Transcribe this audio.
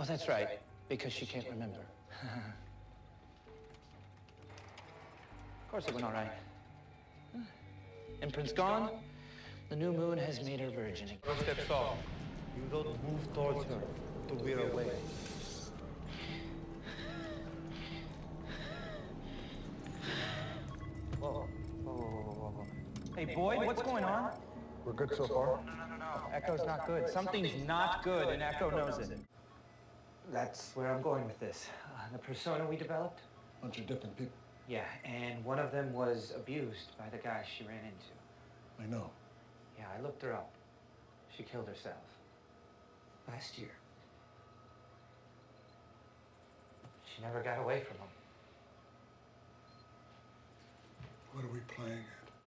Oh, that's right, because she can't remember. of course it went all right. Imprint's gone. The new moon has made her virgin. First step off. You don't move towards her to veer away. Whoa, whoa, whoa, whoa, whoa. Hey, Boyd, what's going on? We're good so far? No, no, no, no. Echo's not good. Something's not good, and Echo knows it. That's where I'm going with this. Uh, the persona we developed? A Bunch of different people. Yeah, and one of them was abused by the guy she ran into. I know. Yeah, I looked her up. She killed herself. Last year. She never got away from him. What are we playing?